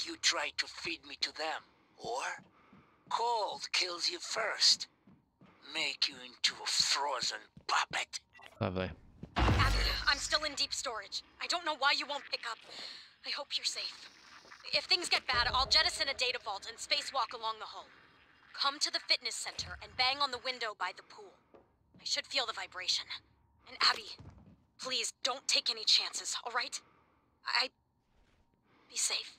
like you tried to feed me to them. Or cold kills you first. Make you into a frozen puppet. Lovely. Abby, I'm still in deep storage. I don't know why you won't pick up. I hope you're safe. If things get bad, I'll jettison a data vault and spacewalk along the hull. Come to the fitness center and bang on the window by the pool. I should feel the vibration. And Abby, please don't take any chances, all right? I. Be safe.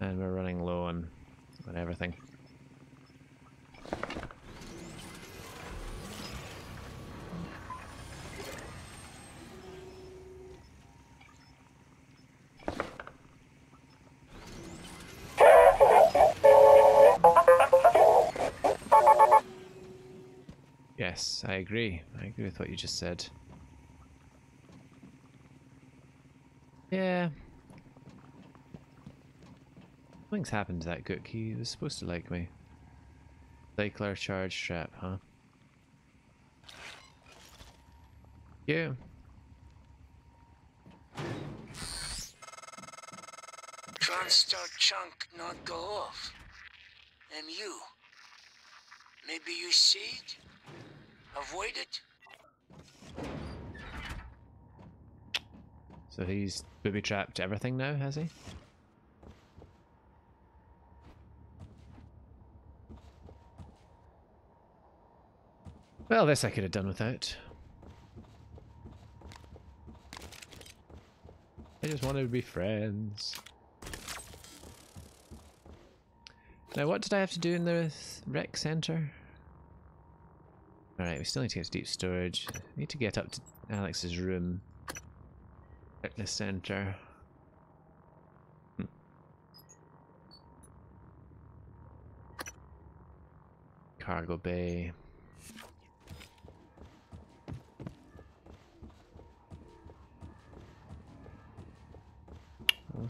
And we're running low on, on everything. Yes, I agree. I agree with what you just said. Yeah. Something's happened to that Gook. He was supposed to like me. Cycler charge trap, huh? Yeah. Tronstar chunk not go off. And you. Maybe you see it? Avoid it? So he's booby trapped everything now, has he? Well, this I could have done without. I just wanted to be friends. Now, what did I have to do in the rec center? Alright, we still need to get to deep storage. need to get up to Alex's room. Fitness center. Hmm. Cargo bay.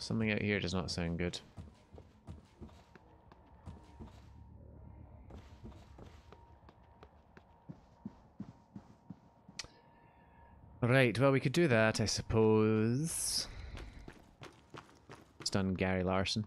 Something out here does not sound good. Right, well we could do that, I suppose. It's done Gary Larson.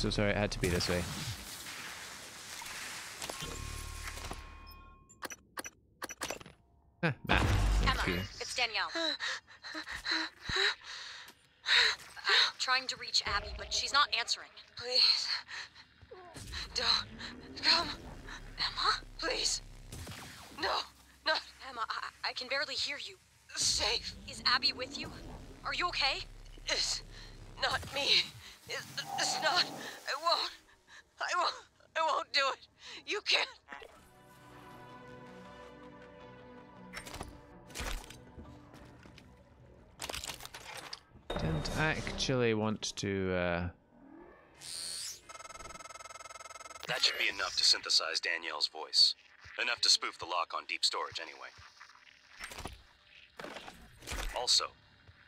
So sorry it had to be this way. Huh, Matt. Emma, it's Danielle. Trying to reach Abby, but she's not answering. Please. Don't come. Emma? Please. No. Not Emma, I, I can barely hear you. safe. Is Abby with you? Are you okay? It's not me. It's, it's not. Actually want to, uh... That should be enough to synthesize Danielle's voice. Enough to spoof the lock on deep storage, anyway. Also,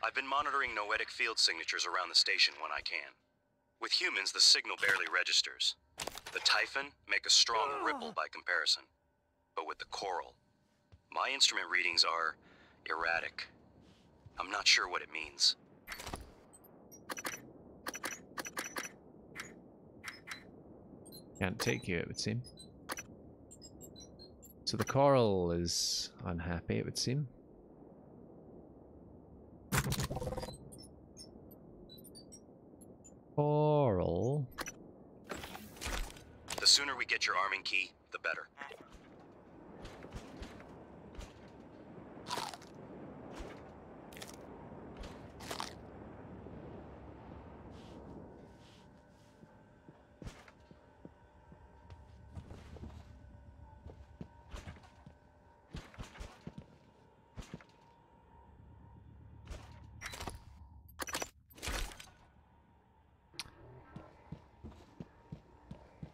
I've been monitoring noetic field signatures around the station when I can. With humans, the signal barely registers. The Typhon make a strong ripple by comparison. But with the Coral, my instrument readings are erratic. I'm not sure what it means. Can't take you, it would seem. So the coral is unhappy, it would seem. Coral. The sooner we get your arming key, the better.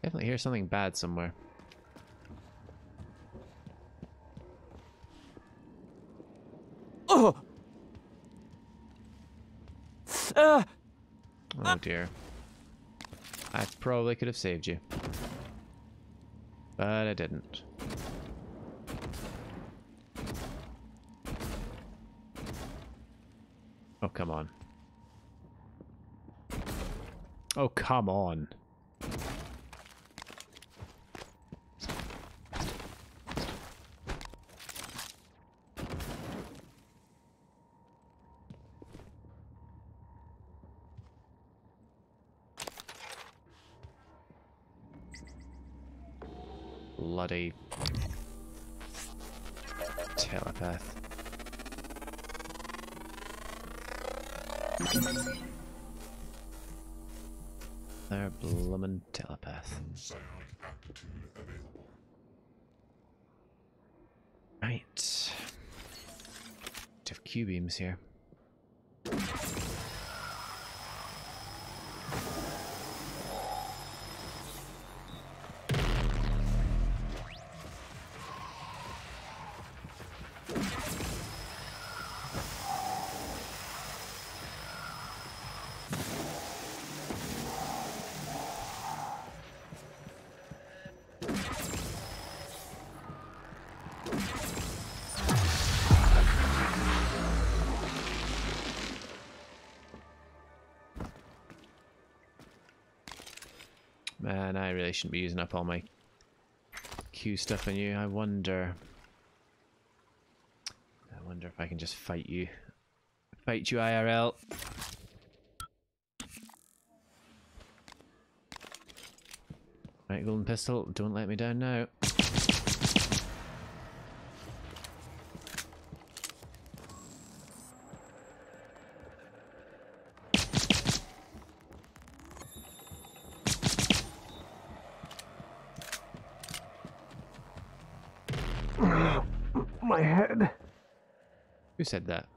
Definitely hear something bad somewhere. Oh! Ah! Oh dear. I probably could have saved you. But I didn't. Oh, come on. Oh, come on. Have Q beams here. I shouldn't be using up all my Q stuff on you. I wonder. I wonder if I can just fight you. Fight you IRL. Right, golden pistol, don't let me down now. My head. Who said that?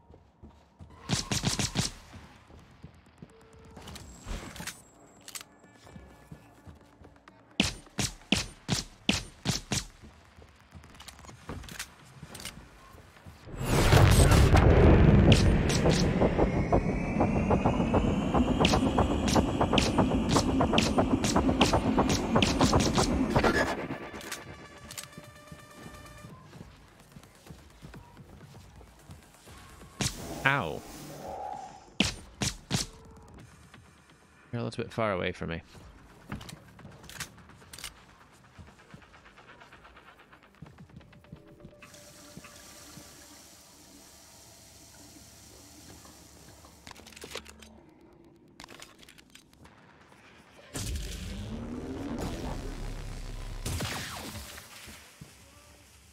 You're a bit far away from me.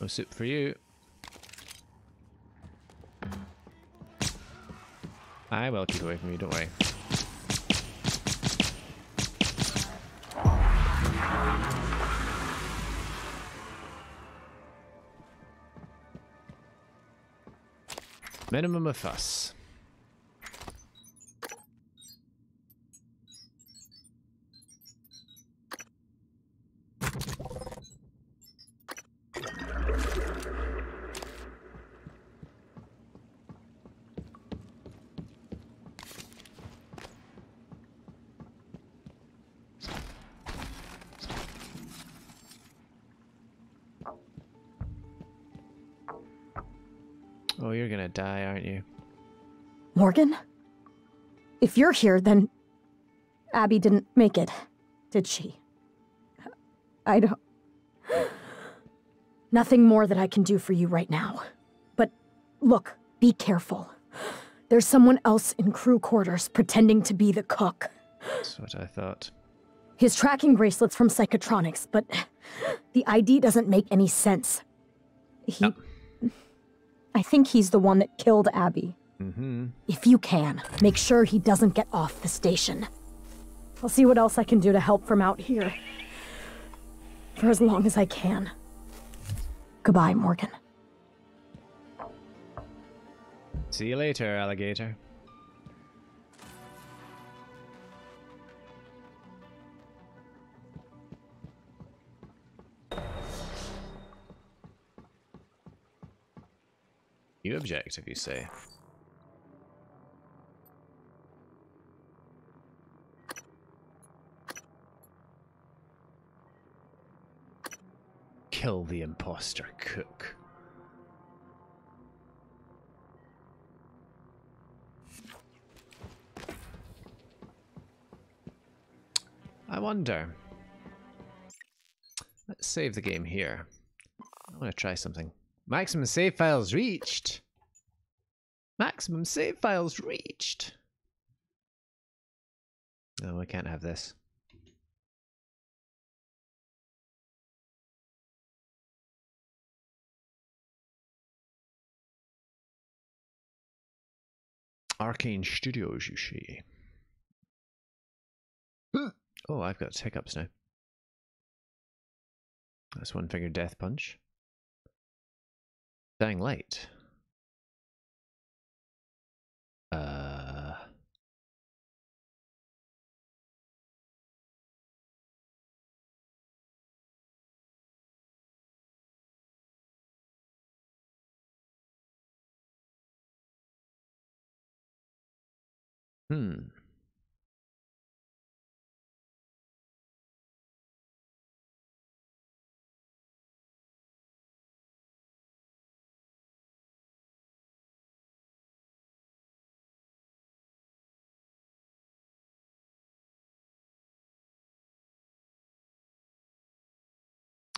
Soup for you. I will keep away from you, don't worry. Minimum of fuss. Oh, you're gonna die, aren't you? Morgan? If you're here, then. Abby didn't make it, did she? I don't. Nothing more that I can do for you right now. But look, be careful. There's someone else in crew quarters pretending to be the cook. That's what I thought. His tracking bracelet's from Psychotronics, but the ID doesn't make any sense. He. I think he's the one that killed Abby. Mm-hmm. If you can, make sure he doesn't get off the station. I'll see what else I can do to help from out here. For as long as I can. Goodbye, Morgan. See you later, alligator. You object if you say. Kill the imposter cook. I wonder. Let's save the game here. I want to try something. Maximum save files reached. Maximum save files reached. No, I can't have this. Arkane Studios, you see. Hmm. Oh, I've got hiccups now. That's one finger death punch. Dying light. Uh. Hmm.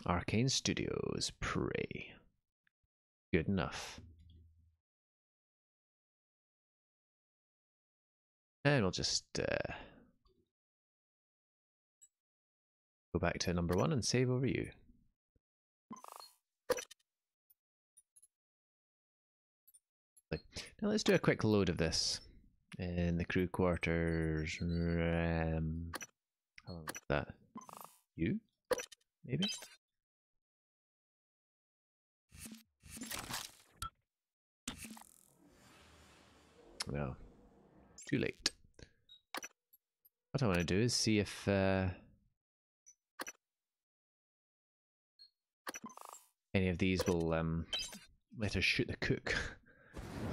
Arkane Studios, Prey. Good enough. And we'll just uh, go back to number one and save over you. Now let's do a quick load of this in the crew quarters. Um, how long that? You? Maybe? Well, too late. What I want to do is see if uh, any of these will um, let us shoot the cook.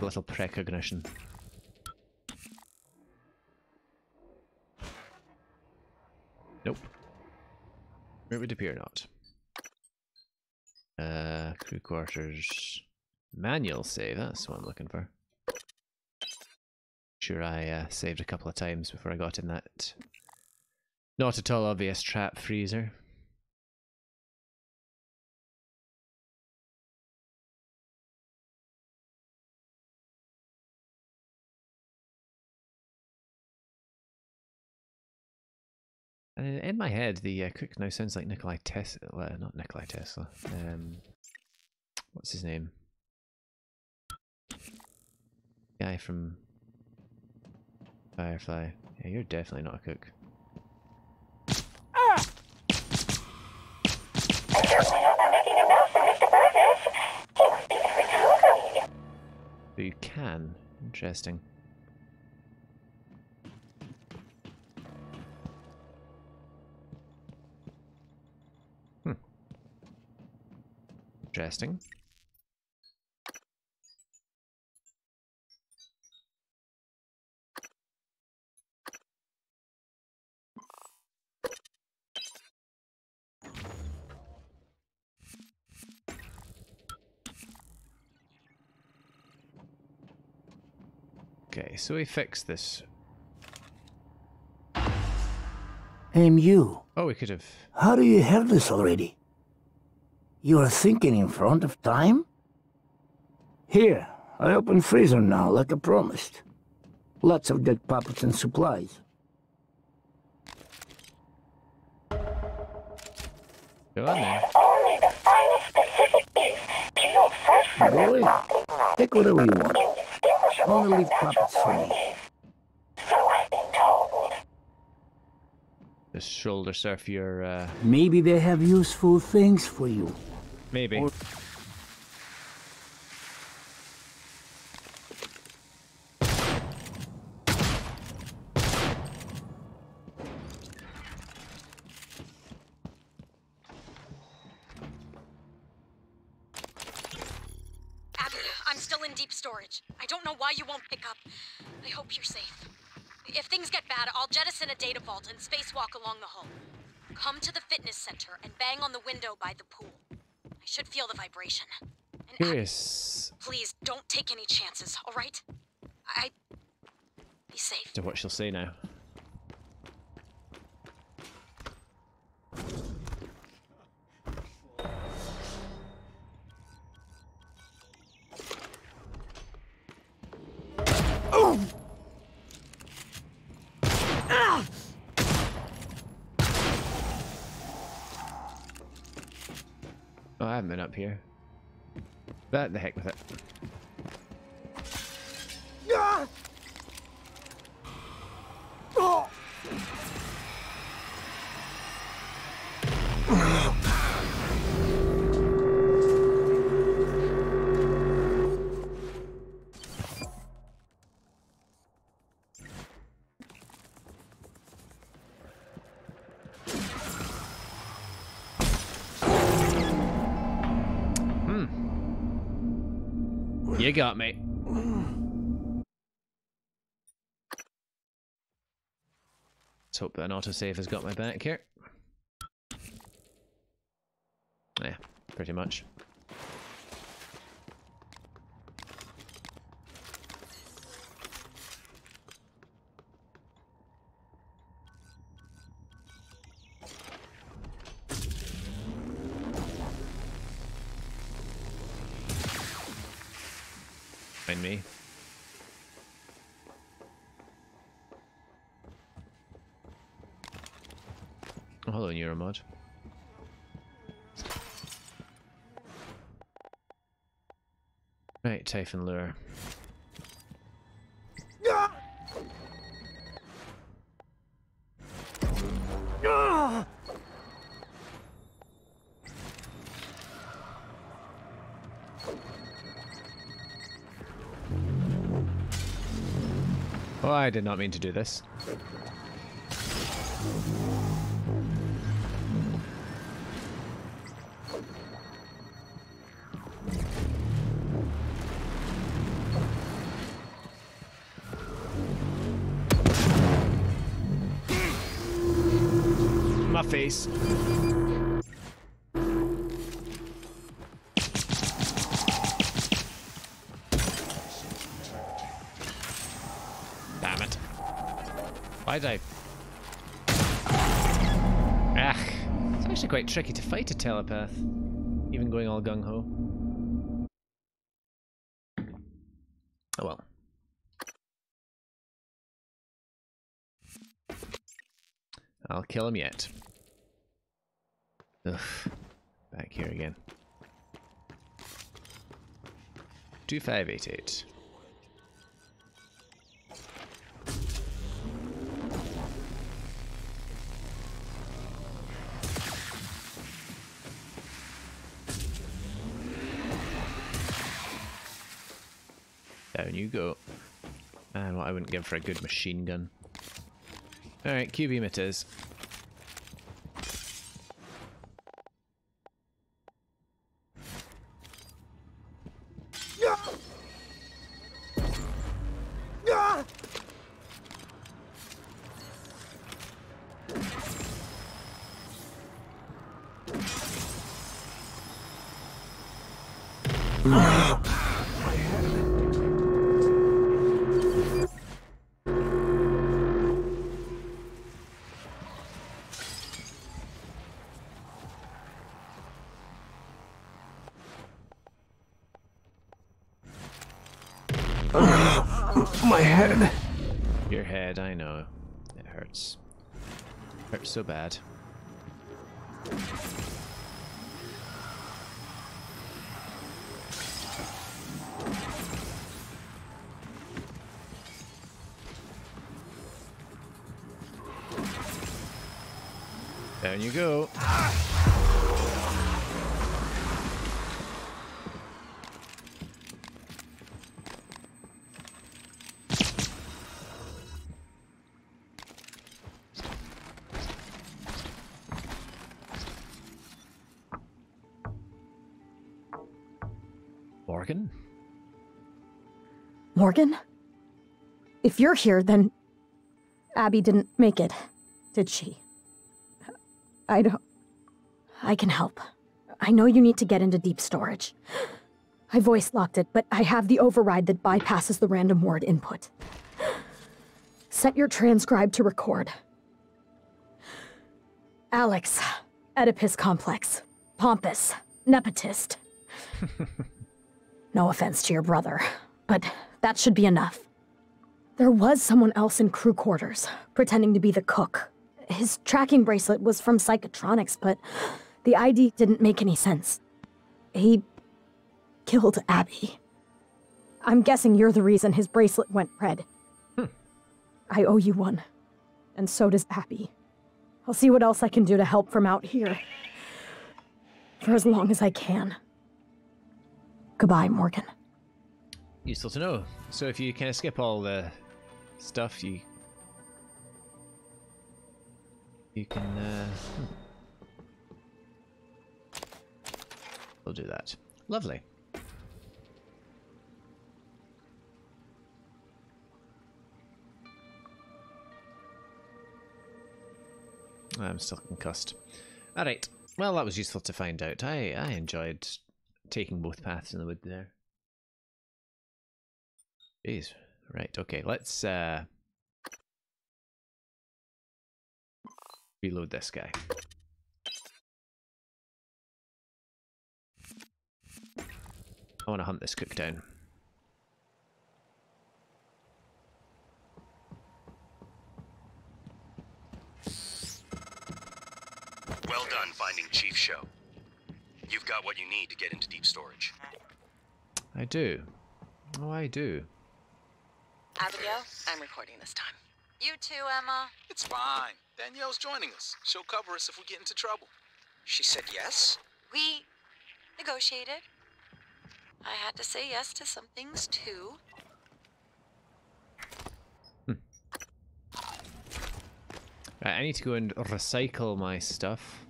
a little precognition. Nope. It would appear not. Uh, crew quarters. Manual save, that's what I'm looking for. Sure, I uh, saved a couple of times before I got in that not at all obvious trap freezer. And in my head, the uh, cook now sounds like Nikolai Tesla. Not Nikolai Tesla. Um, what's his name? Guy from Firefly. Yeah, you're definitely not a cook. So you can. Interesting. Interesting. Okay, so we fixed this. Aim you. Oh, we could have. How do you have this already? You are thinking in front of time? Here, I open freezer now, like I promised. Lots of dead puppets and supplies. Go on. Only the final specific piece. Peel first. Boy, take whatever you want. Only leave puppets for me. So I've been told. Just shoulder surf your, uh, Maybe they have useful things for you. maybe. Abby, data vault and spacewalk along the hull. Come to the fitness center and bang on the window by the pool. I should feel the vibration. And Curious please don't take any chances, all right? I. Be safe. to what she'll say now. I haven't been up here. But the heck with it. You got me. Let's hope that an autosave has got my back here. Yeah, pretty much. Find me. Oh, hello, Neuromod. Right, Typhon Lure. I did not mean to do this. My face. I... It's actually quite tricky to fight a telepath. Even going all gung-ho. Oh well. I'll kill him yet. Ugh. Back here again. 2588. Down you go. And what I wouldn't give for a good machine gun. Alright, Q beam My head. Your head, I know. It hurts. It hurts so bad. Down you go. Ah! If you're here, then. Abby didn't make it, did she? I don't. I can help. I know you need to get into deep storage. I voice locked it, but I have the override that bypasses the random word input. Set your transcribe to record. Alex, Oedipus complex, pompous, nepotist. no offense to your brother, but that should be enough. There was someone else in crew quarters, pretending to be the cook. His tracking bracelet was from Psychotronics, but the ID didn't make any sense. He killed Abby. I'm guessing you're the reason his bracelet went red. Hmm. I owe you one. And so does Abby. I'll see what else I can do to help from out here. For as long as I can. Goodbye, Morgan. Useful to know. So if you can skip all the stuff, you you can. Uh, hmm. We'll do that. Lovely. I'm still concussed. Alright. Well, that was useful to find out. I, I enjoyed taking both paths in the wood there. Jeez. Right, okay, let's uh reload this guy. I want to hunt this cook down. Well done finding Chief Sho. You've got what you need to get into deep storage. I do. Oh, I do. Abigail, I'm recording this time. You too, Emma. It's fine. Danielle's joining us. She'll cover us if we get into trouble. She said yes? We negotiated. I had to say yes to some things too. Hmm. Right, I need to go and recycle my stuff.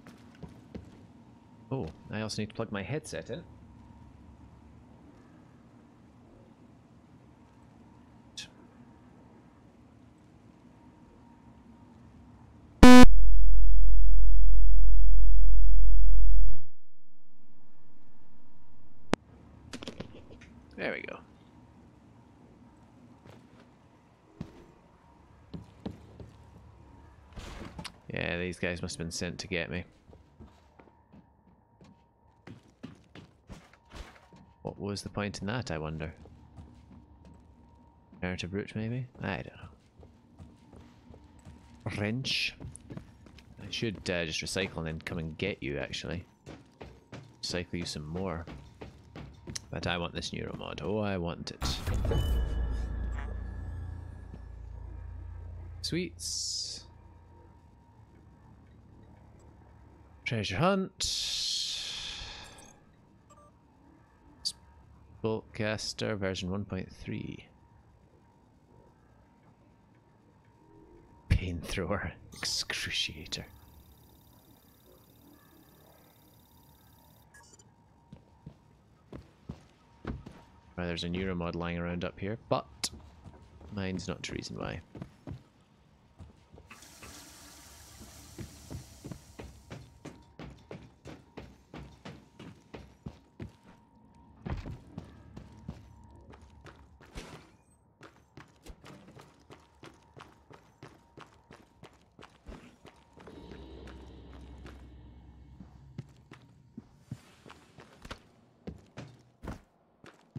Oh, I also need to plug my headset in. There we go. Yeah, these guys must have been sent to get me. What was the point in that, I wonder? Narrative route, maybe? I don't know. Wrench. I should uh, just recycle and then come and get you, actually. Recycle you some more. But I want this neuromod. Oh, I want it. Sweets. Treasure hunt. Boltcaster version 1.3. Pain thrower. Excruciator. There's a neuromod lying around up here, but mine's not the reason why.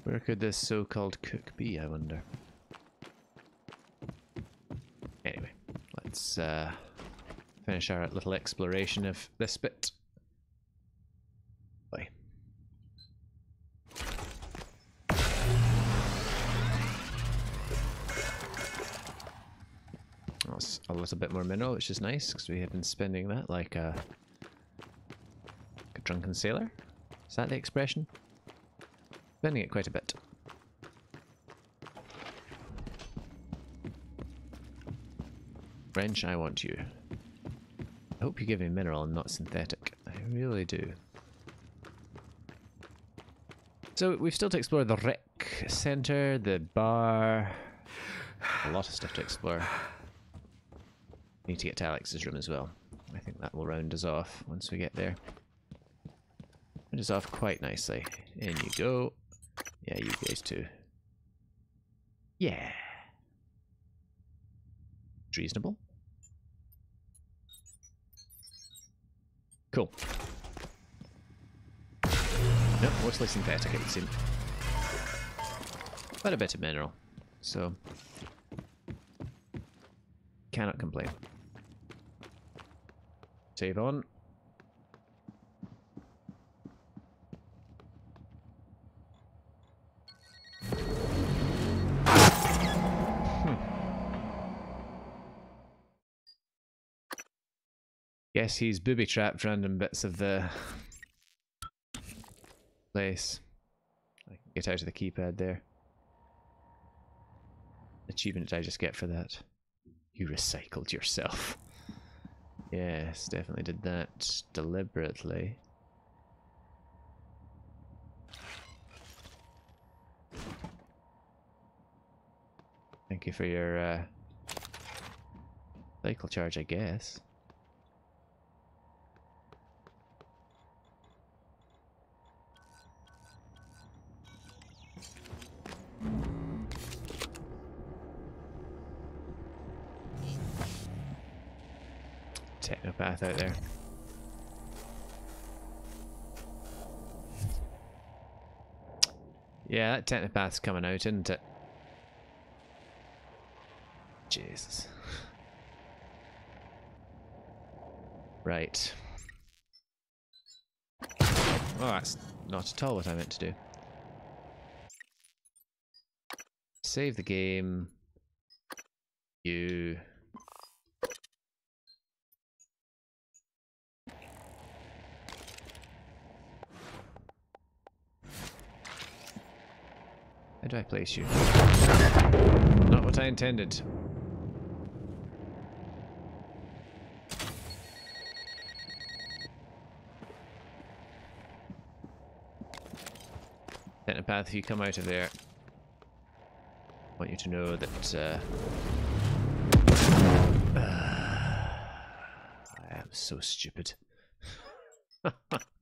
Where could this so-called cook be, I wonder? Anyway, let's uh, finish our little exploration of this bit. Let's a little bit more mineral, which is nice because we have been spending that like a, like a drunken sailor. Is that the expression? Spending it quite a bit. French, I want you. I hope you give me mineral and not synthetic. I really do. So we've still to explore the rec center, the bar, a lot of stuff to explore. Need to get to Alex's room as well. I think that will round us off once we get there. Round us off quite nicely. In you go. Yeah, you guys too. Yeah. Reasonable. Cool. Nope, mostly synthetic it would seem. But a bit of mineral. So cannot complain. Save on. Guess he's booby trapped random bits of the place. I can get out of the keypad there. Achievement I just get for that? You recycled yourself. Yes, definitely did that deliberately. Thank you for your uh, cycle charge, I guess. Technopath out there. Yeah, that Technopath's coming out, isn't it? Jesus. Right. Well, that's not at all what I meant to do. Save the game. You. How do I place you? Not what I intended. Technopath, if you come out of there, I want you to know that uh, I am so stupid.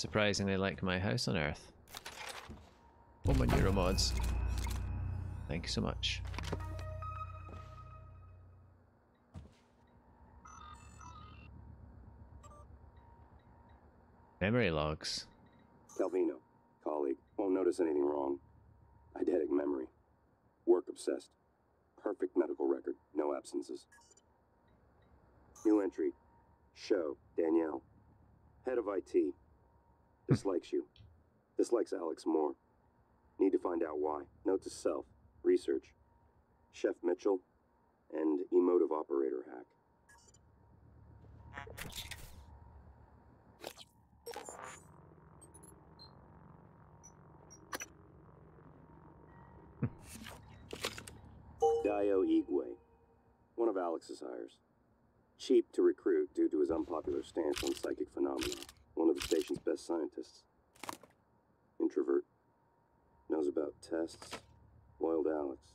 surprisingly like my house on Earth. Oh my neuromods. Thank you so much. Memory logs. Calvino, colleague, won't notice anything wrong. Eidetic memory. Work obsessed. Perfect medical record, no absences. New entry. Sho, Danielle. Head of IT. Dislikes you. Dislikes Alex more. Need to find out why. Note to self. Research. Chef Mitchell. And emotive operator hack. Dio Igwe. One of Alex's hires. Cheap to recruit due to his unpopular stance on psychic phenomena. One of the station's best scientists. Introvert. Knows about tests. Loyal to Alex.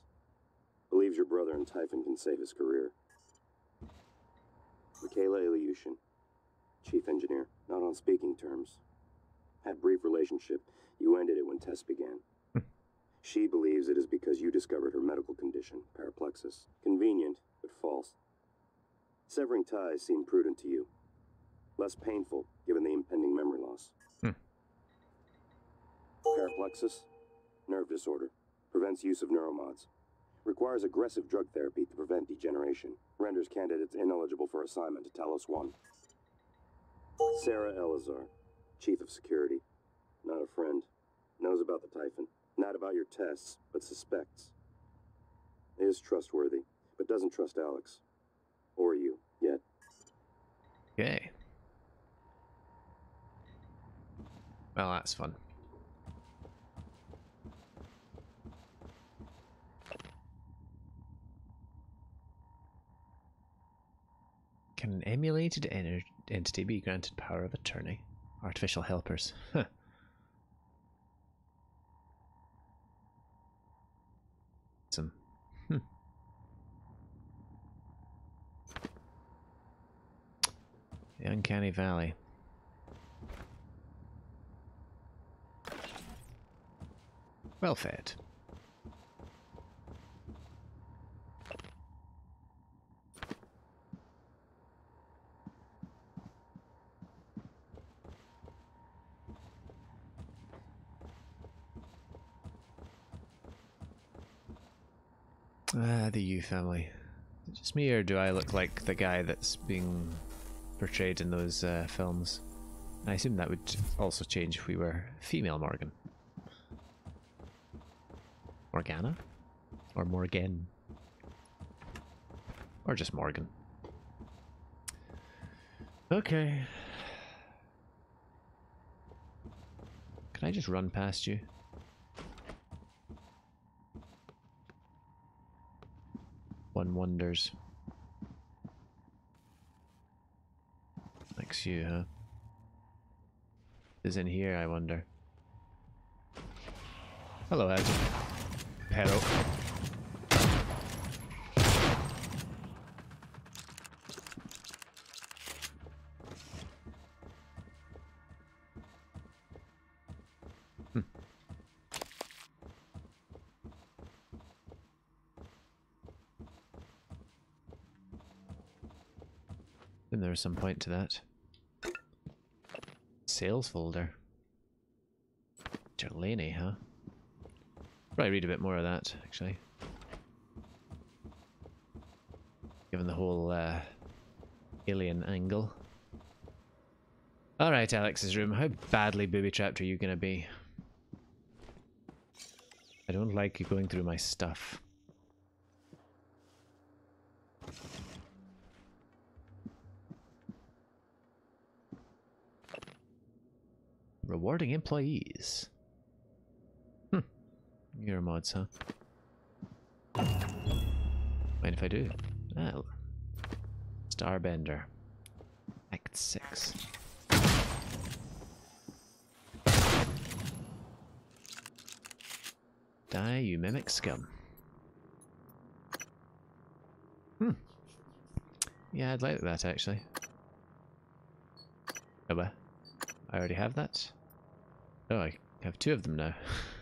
Believes your brother and Typhon can save his career. Mikhaila Ilyushin. Chief engineer. Not on speaking terms. Had brief relationship. You ended it when tests began. She believes it is because you discovered her medical condition, paraplexis. Convenient, but false. Severing ties seemed prudent to you. Less painful, given the impending memory loss. Hmm. Paraplexis, nerve disorder, prevents use of neuromods. Requires aggressive drug therapy to prevent degeneration. Renders candidates ineligible for assignment to Talos 1. Sarah Elazar, Chief of Security. Not a friend. Knows about the Typhon. Not about your tests, but suspects. Is trustworthy, but doesn't trust Alex. Or you, yet. Okay. Well, that's fun. Can an emulated entity be granted power of attorney? Artificial helpers. Huh. Hmm. The Uncanny Valley. Well fed. Ah, the Yu family. Just me, or do I look like the guy that's being portrayed in those uh, films? I assume that would also change if we were female Morgan. Morgana? Or Morgan? Or just Morgan. Okay. Can I just run past you? One wonders. Likes you, huh? Is in here, I wonder. Hello, Ed. Hello. Hmm. Then some point to that. Sales folder. Delaney, huh? Probably read a bit more of that, actually. Given the whole uh, alien angle. Alright, Alex's room. How badly booby-trapped are you gonna be? I don't like you going through my stuff. Rewarding employees. You're mods, huh? Mind if I do? Oh. Starbender. Act 6. Die, you mimic scum. Hmm. Yeah, I'd like that actually. Oh, well. I already have that. Oh, I have two of them now.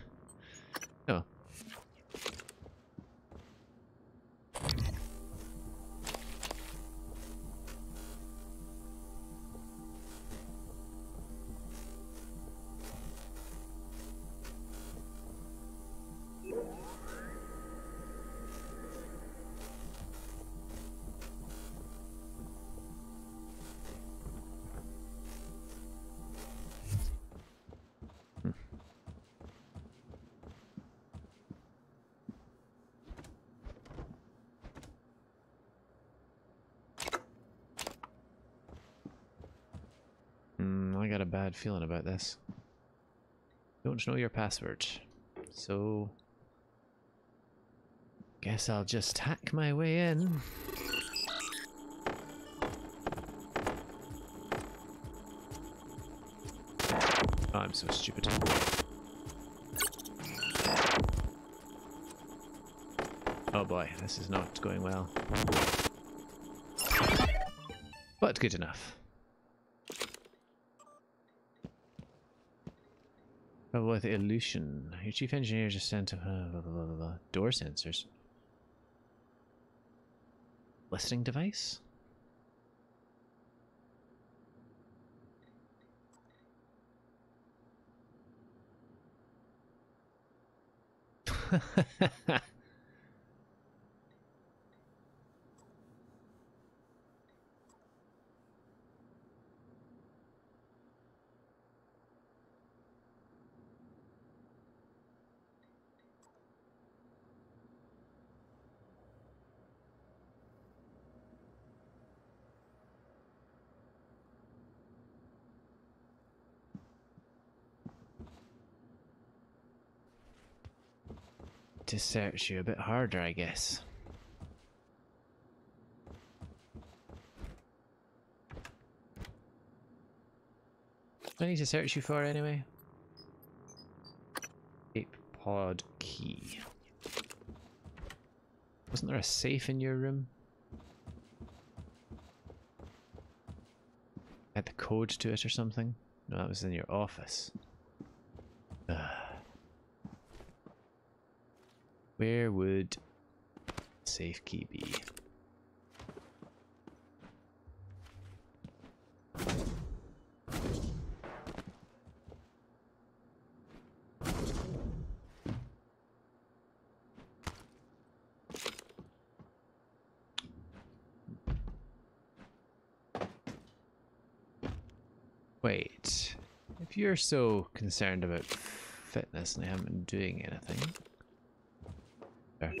bad feeling about this. Don't know your password. So... Guess I'll just hack my way in. Oh, I'm so stupid. Oh boy, this is not going well. But good enough. Trouble with illusion. Your chief engineer just sent a blah, blah, blah, blah, blah. door sensors. Listening device? To search you a bit harder, I guess. I need to search you for anyway? Ape pod key. Wasn't there a safe in your room? Had the code to it or something? No, that was in your office. Where would safe key be? Wait, if you're so concerned about fitness and I haven't been doing anything, there.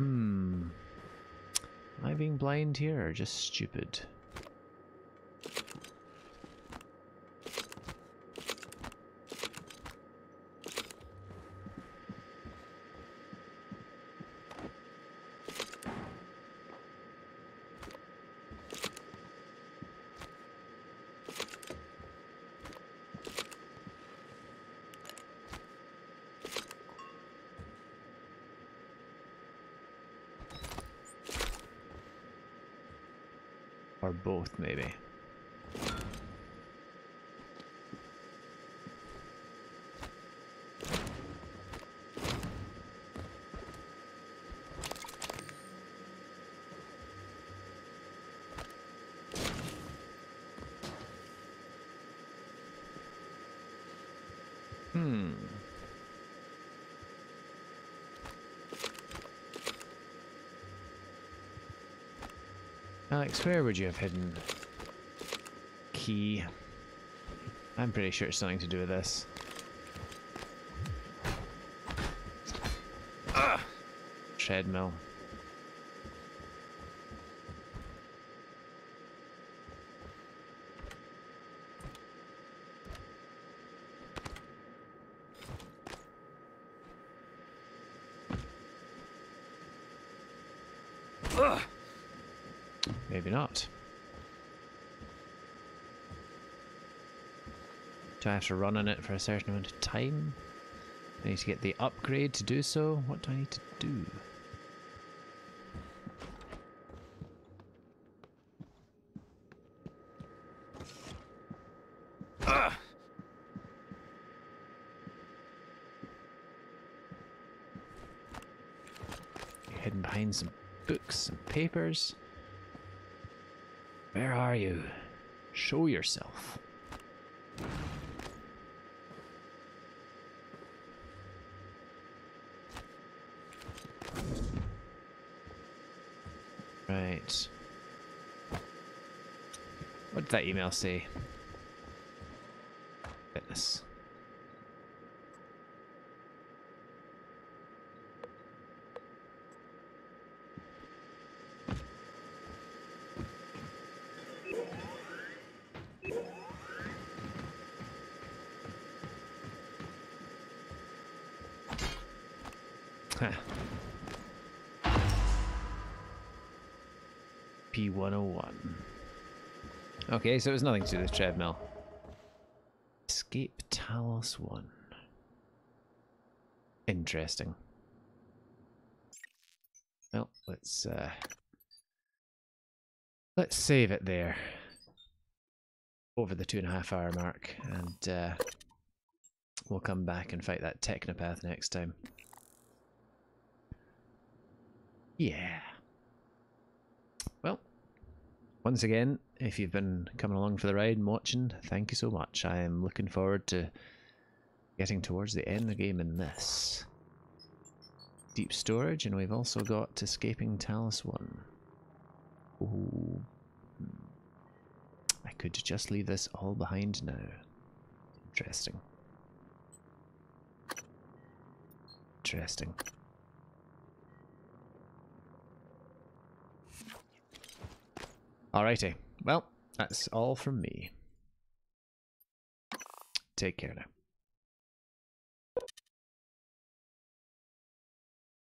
Hmm. Am I being blind here or just stupid? Or both, maybe. Hmm. Alex, where would you have hidden key? I'm pretty sure it's something to do with this. Ugh. Treadmill. Ugh. Maybe not. Do I have to run on it for a certain amount of time? I need to get the upgrade to do so. What do I need to do? Hidden behind some books and papers. Where are you? Show yourself. Right. What did that email say? Fitness. Huh. P101. Okay, so was nothing to do with treadmill. Escape Talos 1. Interesting. Well, let's uh let's save it there. Over the two and a half hour mark, and uh we'll come back and fight that Technopath next time. Yeah. Well, once again, if you've been coming along for the ride and watching, thank you so much. I am looking forward to getting towards the end of the game in this. Deep storage, and we've also got Escaping Talos 1. Ooh. Hmm. I could just leave this all behind now. Interesting. Interesting. Alrighty. Well, that's all from me. Take care now.